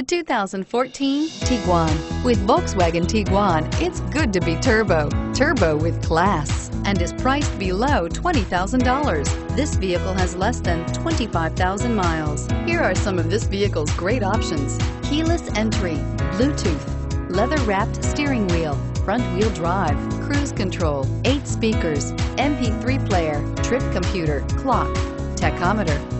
The 2014 Tiguan. With Volkswagen Tiguan, it's good to be turbo. Turbo with class and is priced below $20,000. This vehicle has less than 25,000 miles. Here are some of this vehicle's great options. Keyless entry, Bluetooth, leather-wrapped steering wheel, front-wheel drive, cruise control, eight speakers, MP3 player, trip computer, clock, tachometer,